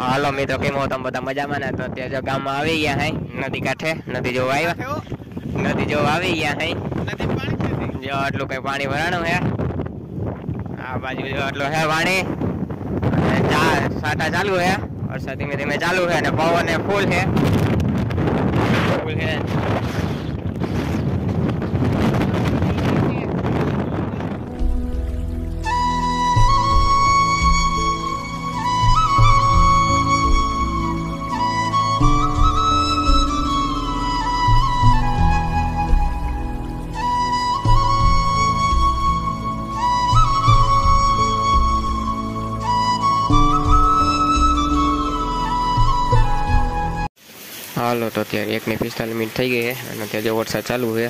હાલો મિત્રો કેમ તમે બધા મજામાં ને? તો અત્યારે જો ગામમાં આવી ગયા હે. નદી કાંઠે નદી જોવા આવ્યા. નદી જોવા આવી ગયા હે. જો આટલું કઈ પાણી ભરાણું હે. આ બાજુ જો આટલું હે પાણી. અને ચા સાટા ચાલુ હે. વરસાદ ધીમે ધીમે ચાલુ હે અને પવન ફૂલ હે. હાલો, તો અત્યારે એક ને પિસ્તાલીસ મિનિટ થઈ ગઈ અને અત્યારે વરસાદ ચાલુ છે.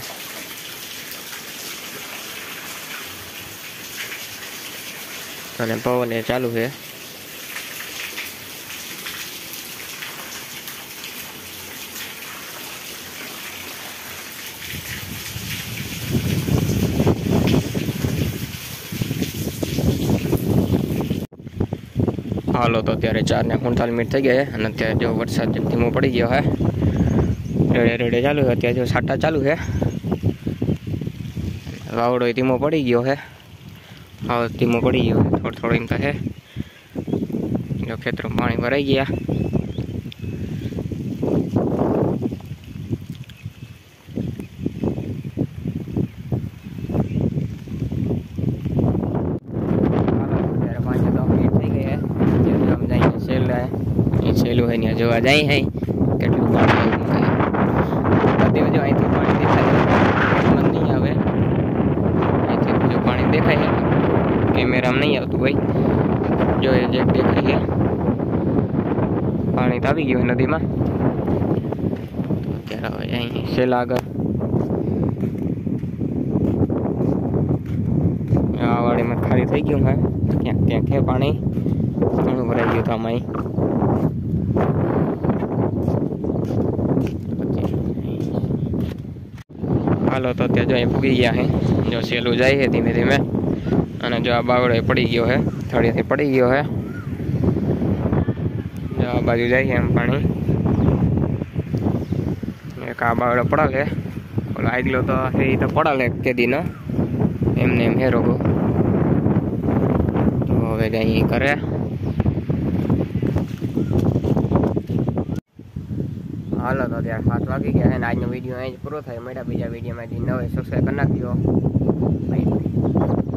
અને પવન એ ચાલુ છે. હાલો તો અત્યારે ચાર ને ઉનતાલીસ મિનિટ થઈ ગયા અને અત્યારે જો વરસાદ ધીમો પડી ગયો હે રેડે રેડે ચાલુ છે. અત્યારે જો સાટા ચાલુ છે. વાવડો ધીમો પડી ગયો છે. હા ધીમો પડી ગયો થોડો થોડો એમ તો જો ખેતરમાં પાણી ભરાઈ ગયા અત્યારે પાંચ દસ મિનિટ થઈ ગઈ છે અત્યારે આમ જઈને સેલ સેલું હોય ને જોવા જાય હે. કેટલું પાણી બધી જો અહીંથી પાણી દેખાય. નહીં આવે. અહીંથી બીજું પાણી દેખાય. કેમેરામાં નહીં આવતું હોય. જો એ જે દેખાય છે. પાણી તો આવી ગયું નદીમાં. અત્યારે હવે અહીં સેલ આગળ. આ વાડીમાં ખાલી થઈ ગયું હે. ક્યાંક ક્યાંક પાણી? ઘણું ભરાઈ ગયું હતું આમાં હાલો, તો ત્યાં જો અહીં પૂગી ગયા છે જો સેલું જાય છે ધીમે ધીમે. અને જો આ બાવડો પડી ગયો છે થળીથી પડી ગયો છે જો આ બાજુ જાય છે એમ પાણી. એક આ બાવડો પડલ. છે ઓલો આગલો તો એ તો પડલ એક તે દીનો. એમને એમ હે રોગો. તો હવે અહીં કરે હાલો તો ત્યાં સાત વાગી ગયા છે ને આજનો વીડિયો અહીં જ પૂરો થાય. મળ્યા બીજા વિડીયોમાં જે નવે સબસ્ક્રાઈબ કરી નાખજો. બાય